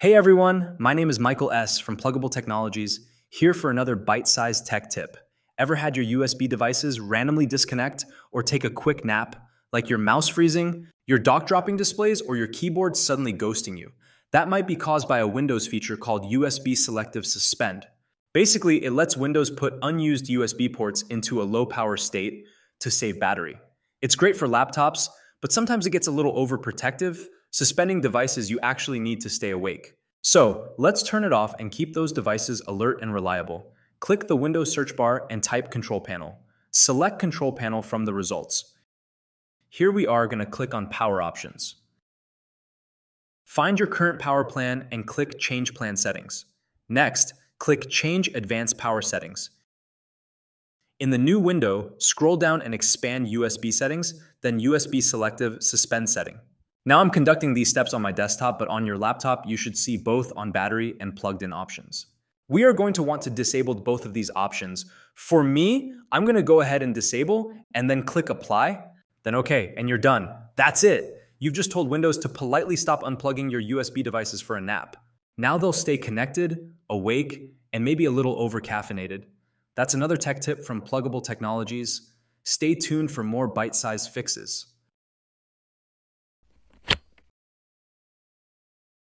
Hey everyone, my name is Michael S. from Plugable Technologies, here for another bite sized tech tip. Ever had your USB devices randomly disconnect or take a quick nap, like your mouse freezing, your dock dropping displays, or your keyboard suddenly ghosting you? That might be caused by a Windows feature called USB Selective Suspend. Basically, it lets Windows put unused USB ports into a low power state to save battery. It's great for laptops, but sometimes it gets a little overprotective, suspending devices you actually need to stay awake. So let's turn it off and keep those devices alert and reliable. Click the Windows search bar and type Control Panel. Select Control Panel from the results. Here we are going to click on Power Options. Find your current power plan and click Change Plan Settings. Next, click Change Advanced Power Settings. In the new window, scroll down and expand USB settings, then USB Selective Suspend setting. Now I'm conducting these steps on my desktop, but on your laptop, you should see both on battery and plugged in options. We are going to want to disable both of these options. For me, I'm gonna go ahead and disable and then click apply, then okay, and you're done. That's it. You've just told Windows to politely stop unplugging your USB devices for a nap. Now they'll stay connected, awake, and maybe a little over caffeinated. That's another tech tip from Plugable Technologies. Stay tuned for more bite sized fixes.